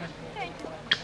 Thank you.